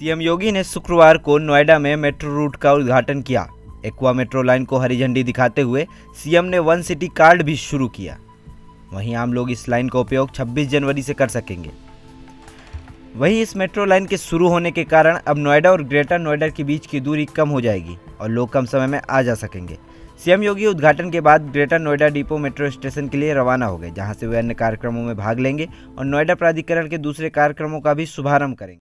CM योगी ने शुक्रवार को नोएडा में मेट्रो रूट का उद्घाटन किया। एक्वा मेट्रो लाइन को हरी झंडी दिखाते हुए सीएम ने वन सिटी कार्ड भी शुरू किया। वहीं आम लोग इस लाइन का उपयोग 26 जनवरी से कर सकेंगे। वहीं इस मेट्रो लाइन के शुरू होने के कारण अब नोएडा और ग्रेटर नोएडा के बीच की दूरी कम हो जाएगी और लोग कम समय में आ जा सकेंगे। सीएम योगी उद्घाटन के बाद greater Noida depot metro station के लिए रवाना हो गए, जहाँ से वे अन्य कार्यक्रमों में भाग लेंगे और नोएडा प्राधिकरण के दूसरे कार्यक्रमों का भी शुभारंभ करेंगे।